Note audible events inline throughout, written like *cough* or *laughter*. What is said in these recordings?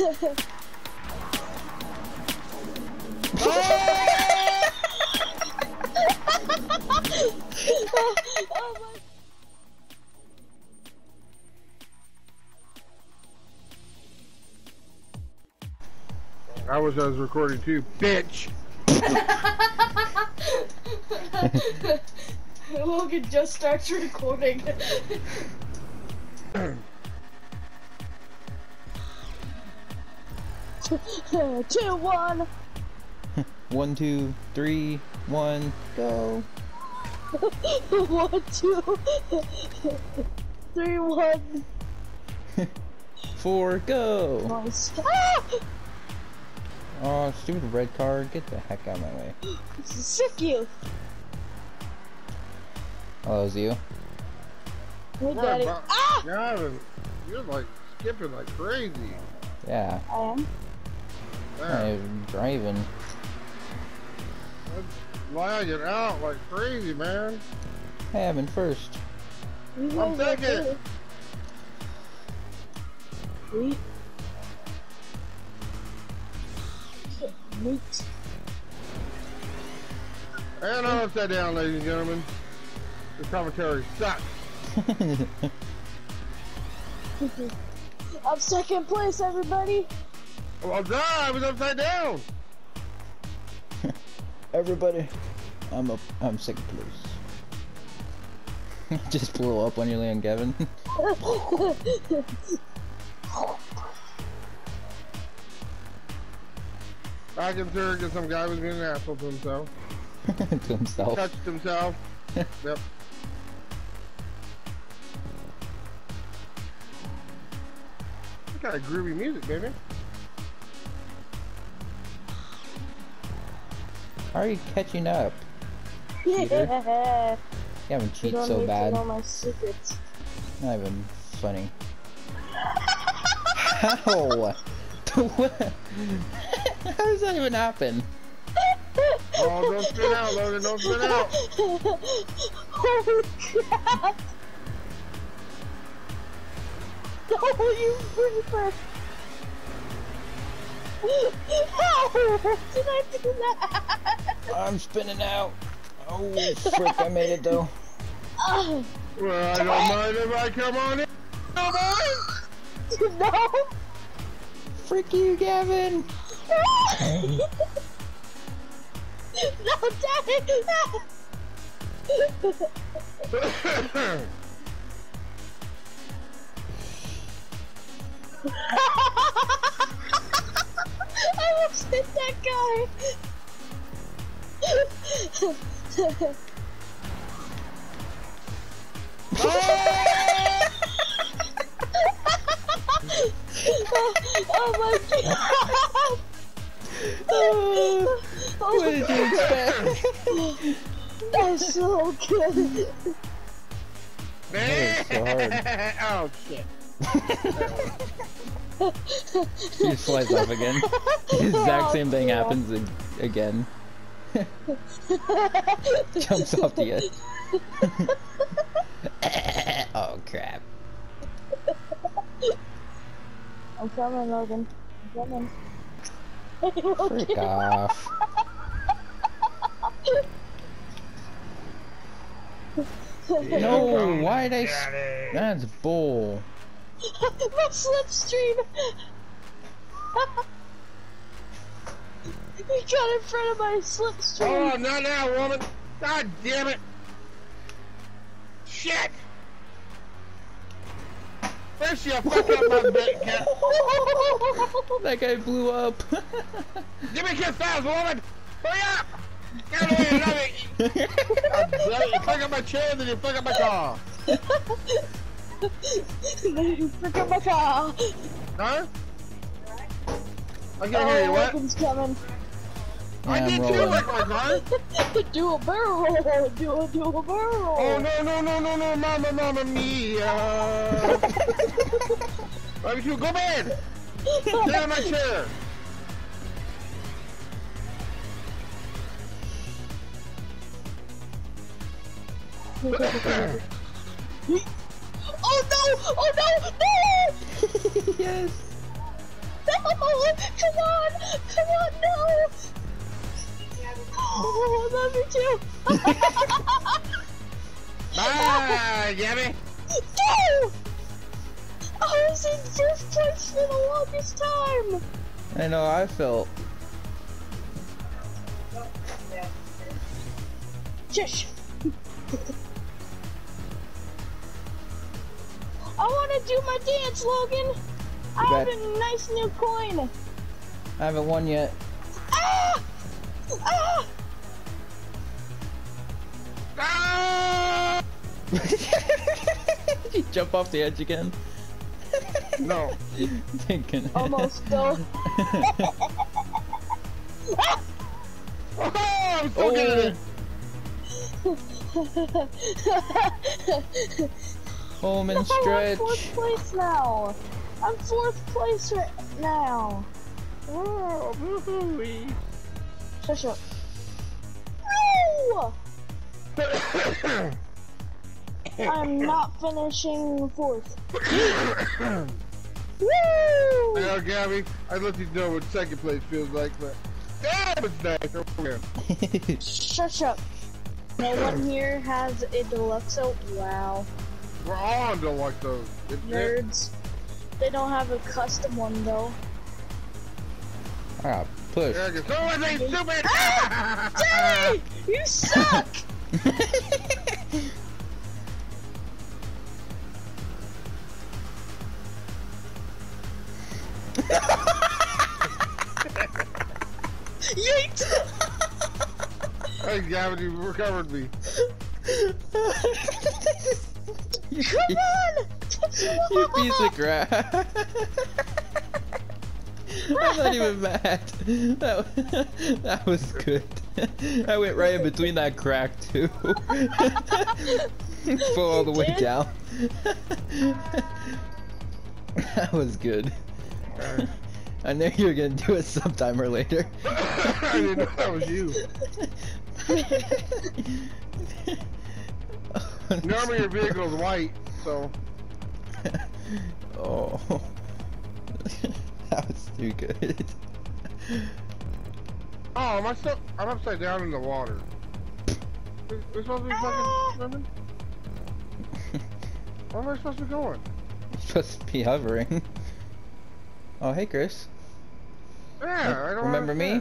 oh my I wish I was recording too, bitch. *laughs* Logan just starts recording. *laughs* *laughs* Two, one. *laughs* One, two, three, one, go. *laughs* one, two, three, one. Four, go. Nice. Ah! Oh, stupid red car. Get the heck out of my way. Sick you. Oh, that was you? Hey, Right, Daddy. Bob. Ah! Gavin, you're like skipping like crazy. Yeah. I am. Man, I'm driving. lagging out like crazy, man. Hey, I'm in first. You I'm second. good. Sweet. Meat. And I'm upside down, ladies and gentlemen. The commentary sucks. *laughs* I'm second place, everybody. Oh, well, done. I was upside down. *laughs* Everybody, I'm up. I'm second place. *laughs* Just blew up on you land, Gavin. Back in third because some guy was being an asshole to himself. *laughs* to himself. Touched himself. yep. Kind of groovy music, baby? How are you catching up? Yeah. You cheats don't so need to bad. know my secrets. Not even funny. *laughs* How? *laughs* How does that even happen? Oh, don't spin out, Logan. Don't spin out. *laughs* Holy crap! No, you creeper! How did I do that? I'm spinning out. Oh, frick, I made it though. Ah, Well, I don't mind if I come on in. No, boy. *laughs* no! Frick you, Gavin! *laughs* no, daddy! *laughs* I almost hit that guy! Oh my god! Oh, Oh what did you expect? That's so good! That oh shit. He just flies off again. *laughs* The exact Oh, same thing oh, yeah. happens again. *laughs* Jumps off the edge. *laughs* oh crap. I'm coming, Logan. I'm coming. Hey, Logan. Frick off. No, why did I. s- That's bull. *laughs* My slipstream! He got in front of my slipstream. Oh, slipstream! not now, woman. God damn it. Shit. First you fuck up my *laughs* bit, cat. That guy blew up. Give me a kiss fast, woman. Hurry up. Get away, you love it. God it, You fuck up my chair, then you fuck up my car. Pick up my car! Huh? I can't hear oh, you, Oh, what? Coming. I did I'm too, rolling. my car. *laughs* do a barrel roll! Do a, do a barrel roll! Oh no no no no no mama mama mia. Let me shoot, go bed. Get out of my chair. *laughs* Oh no! Oh no! No! *laughs* yes. No! Oh, come on! Come on, no! Oh, I love you too! *laughs* Bye, Gabby. No! I was in first place for the longest time! I know I felt. Shush! I want to do my dance, Logan! I You have a nice new coin! I haven't won yet. Ah! Ah! *laughs* you jump off the edge again. No. *laughs* Thinking. Almost though. *laughs* Oh, I'm still getting Oh. it. Home and I'm fourth place now. I'm fourth place right now. Oh, boo-hoo-wee. Shush up. *coughs* *coughs* No! I'm *laughs* not finishing fourth. *coughs* Woo! Yeah, Gabby, I'd let you know what second place feels like, but damn, it's nice. over here. *laughs* Shush up. No one here has a Deluxo. Wow. We're all on Deluxos. It's it. Nerds. They don't have a custom one though. ah, push. Yeah, 'cause someone ain't stupid. Hey! You suck! *laughs* hey, Gavin, you recovered me. Come on! *laughs* You piece of crap. I'm not even mad. That, *laughs* that was good. I went right in between that crack too. *laughs* Fell all the way did? down. that was good. I knew you were gonna do it sometime or later. I didn't know that was you. *laughs* Normally your vehicle's white, so *laughs* oh, *laughs* that was too good. Oh, am I still? I'm upside down in the water. We're we're supposed to be fucking ah! swimming. Where am I supposed to be going? You're supposed to be hovering. Oh, hey, Chris. Yeah, I don't Remember me?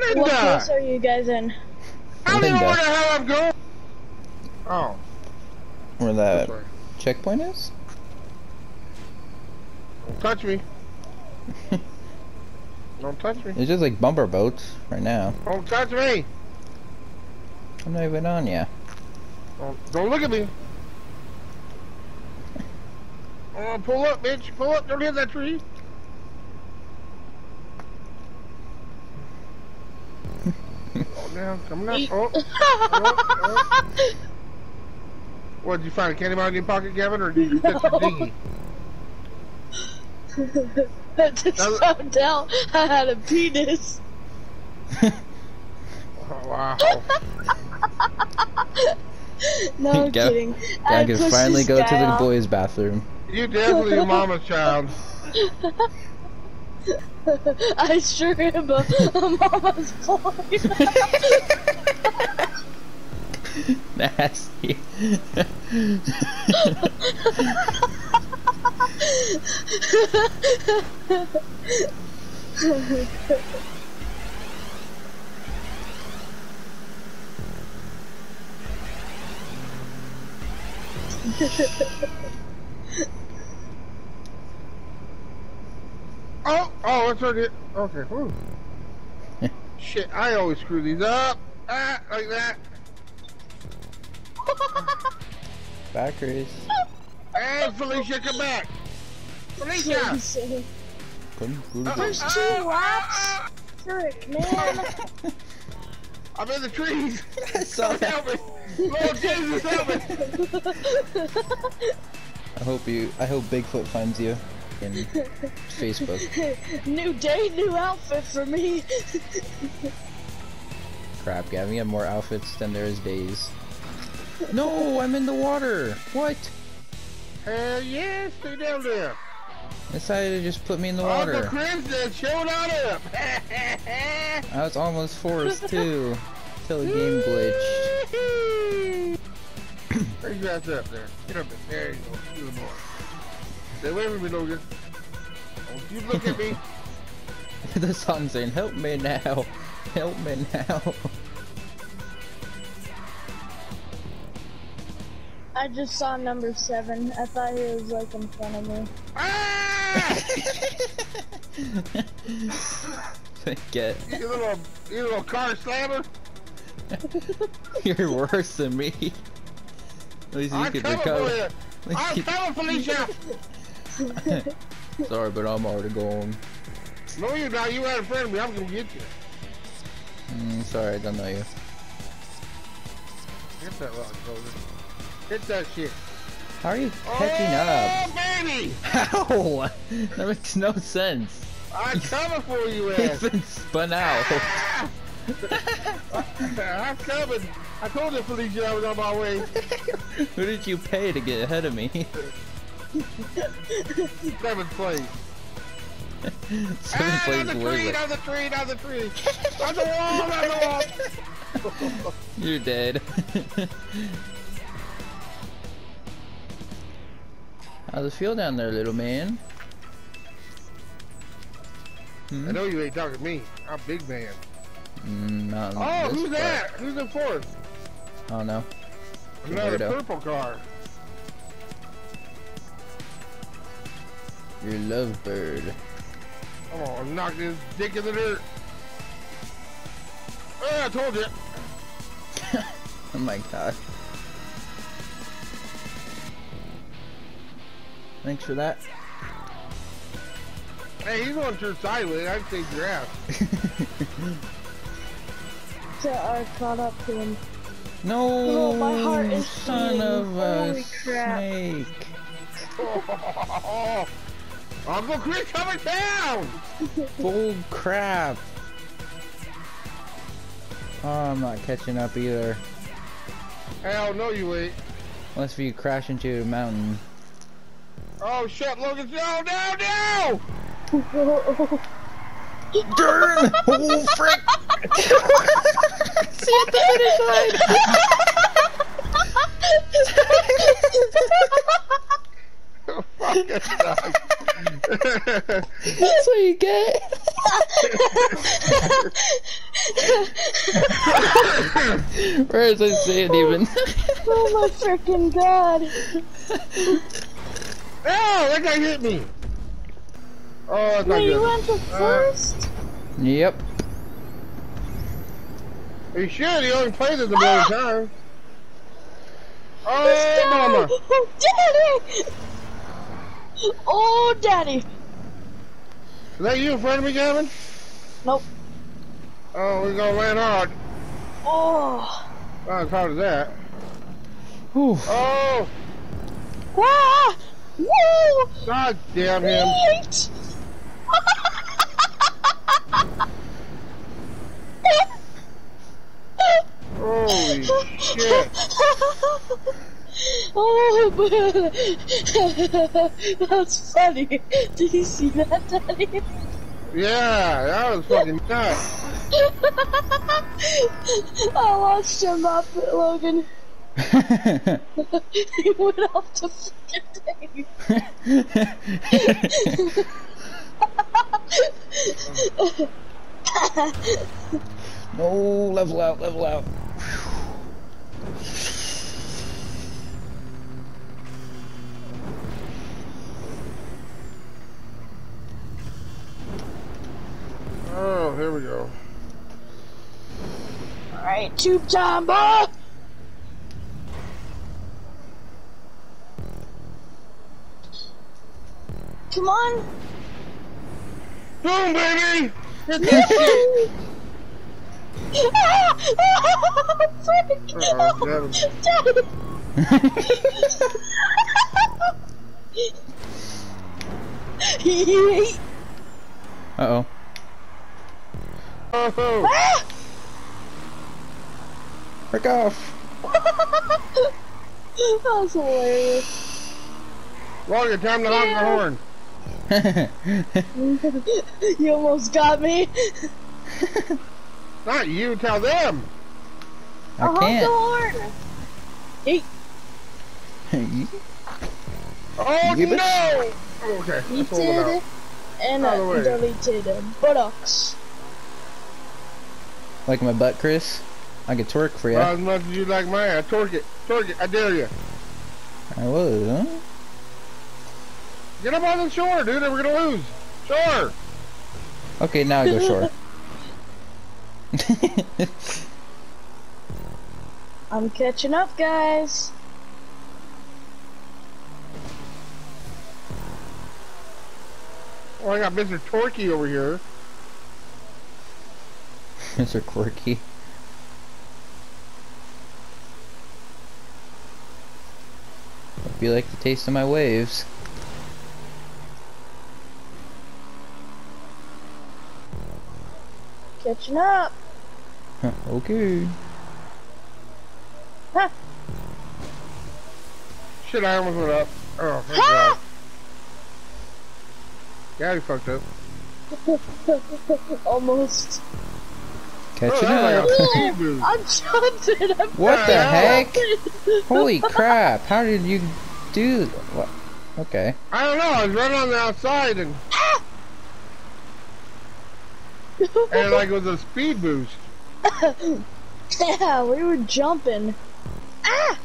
Linda! What place are you guys in? I don't even know where the hell I'm going. Oh, Where that sorry. checkpoint is? Don't touch me. *laughs* Don't touch me. It's just like bumper boats right now. Don't touch me. I'm not even on yet. Don't, don't look at me. *laughs* Oh, pull up, bitch. Pull up. Don't hit that tree. Down. Coming up. *laughs* Oh. oh, oh. What, did you find a candy bar in your pocket, Gavin, or did you touch the dinghy? *laughs* I just That- found out I had a penis. *laughs* Oh, wow. No, I'm Go- kidding. I I can finally this go to the boys' bathroom. You definitely a mama's child. *laughs* I sure am a, a mama's boy. *laughs* Nasty. *laughs* Oh, oh, that's right. It. Okay. Whew. *laughs* Shit, I always screw these up. Ah, like that. *laughs* Back Chris. Hey, Felicia, come back. Felicia. Jason. Come through the Uh, There's two uh, laps. uh, Frick, man. *laughs* I'm in the trees. I saw that. Help me. Lord Jesus, help me. I hope you. I hope Bigfoot finds you in Facebook. *laughs* new day, new outfit for me. Crap, Gavin, you have more outfits than there is days. No, *laughs* I'm in the water. What? Hell yeah, stay down there. Decided to just put me in the Uncle water. Chris just showed on up. I was almost forced too. *laughs* Till the game glitched. Where's your ass up there? Get up there. There you go. Do more. Stay away from me, Logan. Don't you look at me. *laughs* the song saying, help me now. Help me now. I just saw number seven. I thought he was like in front of me. Ah! *laughs* Get. you little, you little car slammer. *laughs* You're worse than me. At least you I'm could coming for recover. you. I'm you- coming, Felicia. *laughs* Sorry, but I'm already gone. No, you're not. You right in front of me. I'm gonna get you. Mm, sorry, I don't know you. Hit that rock, Logan. Hit that shit. How are you catching up? oh, baby! *laughs* How? That makes no sense. I'm coming for you, *laughs* He's ass. been spun out. I'm coming. I told you, Felicia, I was on my way. Who did you pay to get ahead of me? Seventh place. *laughs* Seven ah, plays down the tree, down the tree, down the tree. On the wall, on the wall. *laughs* You're dead. *laughs* How's it feel down there, little man? I Hmm? know you ain't talking to me. I'm big man. Mm, not Oh, who's part. that? Who's in fourth? I don't know. Another purple car. Your lovebird. Come on, knock this dick in the dirt. Oh, I told you. *laughs* Oh my god. Thanks for that. Hey, he's going to turn sideways. I'd say your ass. *laughs* So I caught up to him. no, Oh, my heart is son beating. of a Holy crap. snake. Oh, *laughs* Uncle Chris coming down. *laughs* Bull crap. Oh, I'm not catching up either. Hell no, you ain't. Unless you crash into a mountain. Oh shit, Logan! No, no, no! Darn! *laughs* Oh, frick! See at the finish line! Fucking sucks. That's what you get. Where is I say it even? oh my freaking god. oh, that guy hit me. Oh, that's Wait, you went to uh. first? yep. He should. He only played it a million times. Oh, mama. Daddy! Oh, daddy! Is that you in front of me, Gavin? Nope. Oh, we're gonna land hard. Oh. Not as hard as that. Whew. Oh, Ah! Woo! god damn him. Yeet! Holy shit. *laughs* oh, *laughs* that's funny. Did you see that, Daddy? Yeah, that was fucking nuts. *laughs* I watched him up, Logan. *laughs* he went off to freaking no, level out, level out. Oh, here we go. Alright, tube time, boy! Come on! Boom, baby! Hit that shit! Ah! Ah! Frick! Uh-oh, Daddy! Yeet. Uh oh. Oh, Ah! Frick off. *laughs* that was hilarious. Logan, time to honk the Yeah. horn. *laughs* you almost got me. *laughs* Not you, tell them. I I'll honk the can't. horn. Hey, Oh Give it- no! Okay, let's hold it deleted out. and By the way. uh, deleted buttocks. Like my butt, Chris? I could twerk for you. Not as much as you like mine. I torque it. Torque it. I dare you. I was, huh? Get up on the shore, dude. We're gonna lose. Shore. Okay, now I go shore. *laughs* I'm catching up, guys. Oh, I got Mr. Torquey over here. Mr. Quirky. Hope you like the taste of my waves. Catching up. okay. Huh, okay. Shit, I almost went up. Oh, thank Ha! God. Yeah, you fucked up. *laughs* Almost. Catching up. was like a speed boost. I'm jumping. I'm What the heck? *laughs* Holy crap! How did you do? What? Okay. I don't know. I was running on the outside and, and like it was a speed boost. *laughs* yeah, we were jumping. Ah!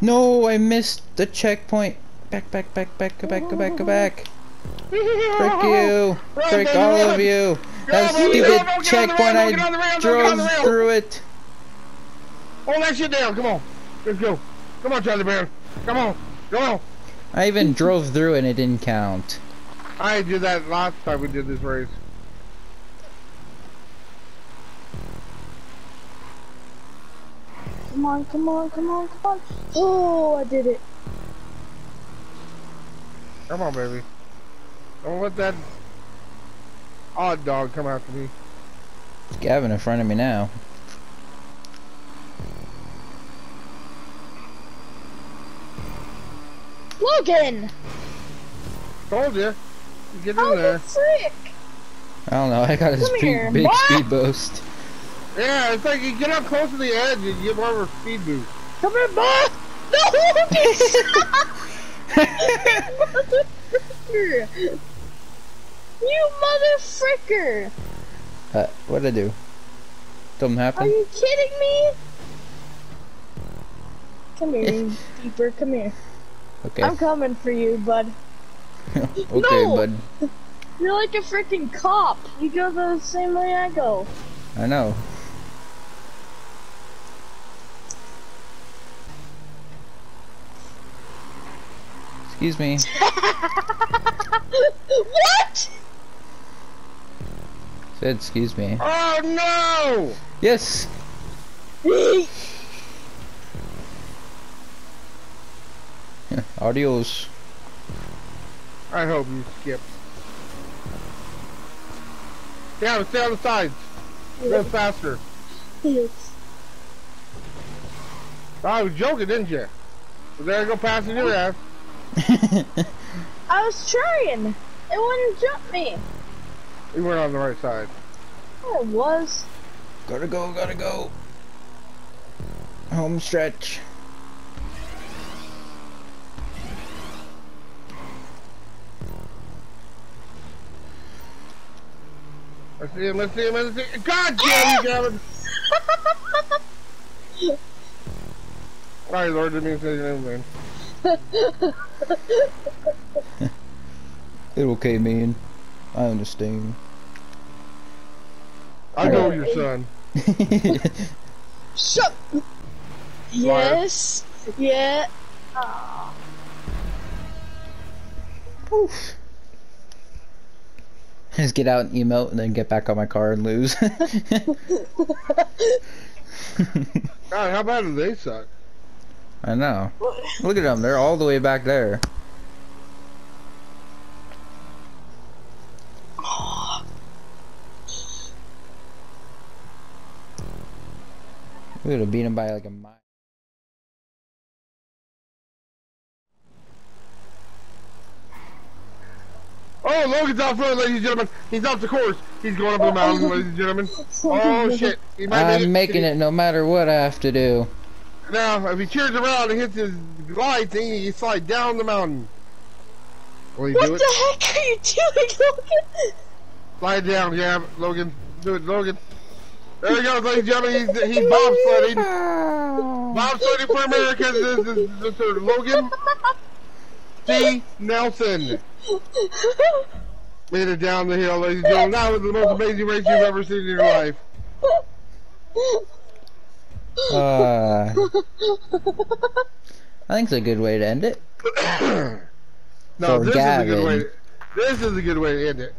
No, I missed the checkpoint. Back, back, back, back, go back, go back, go back. *laughs* Frick you! Run, Frick all of you! Go, That baby, stupid go, go, get on the checkpoint, rail, get on the rail, I go, get on the drove through it. Hold that shit down. Come on. Let's go. Come on, Charlie Bear. Come on. Come on. I even drove through and it didn't count. I did that last time we did this race. Come on, come on, come on, come on. Oh, I did it. Come on, baby. Don't let that Oddog come after me. It's Gavin in front of me now. Logan! Told you. You get How in the there. frick? I don't know, I got his big, big speed boost. Yeah, it's like you get up close to the edge and you get more of a speed boost. Come here, boy! No, Logan! Motherfricker! You motherfricker! Uh, what'd I do? Something happened? Are you kidding me? Come here, you *laughs* deeper. Come here. Okay. I'm coming for you, bud. *laughs* okay, No! bud. You're like a freaking cop. You go the same way I go. I know. Excuse me. *laughs* what? Said excuse me. Oh no! Yes! *laughs* Adios. I hope you skip. Yeah, stay on the sides. Go faster. Yes. Oh, I was joking, didn't you? But there I go passing your *laughs* ass. I was trying. It wouldn't jump me. You weren't on the right side. Oh, it was. gotta go, gotta go. Home stretch. Let's see him, let's see him, let's see him. God damn you, Gavin! *laughs* Sorry, Lord, didn't mean to say your name, man. *laughs* It okay, man. I understand. I know your son. *laughs* Shut. Yes. Yeah. Ah. Oof. *laughs* Just get out and emote and then get back on my car and lose. *laughs* God, how bad do they suck? I know. Look at them. They're all the way back there. We would have beat him by like a mile. Oh, Logan's out front, ladies and gentlemen. He's off the course. He's going up the mountain, oh, ladies and gentlemen. Oh, oh, oh shit! He might I'm making it no matter what I have to do. Now, if he turns around and hits his glide thing, he slide down the mountain. Will he What do it? the heck are you doing, Logan? Slide down, yeah, Logan. Do it, Logan. There he goes, ladies and gentlemen. He's, he's bobsledding. *laughs* Bobsledding for America. This is, Logan C. Nelson. Made it down the hill, ladies and gentlemen. That was the most amazing race you've ever seen in your life. Uh, I think it's a good way to end it. *coughs* no, For this is a good way. To, this is a good way to end it.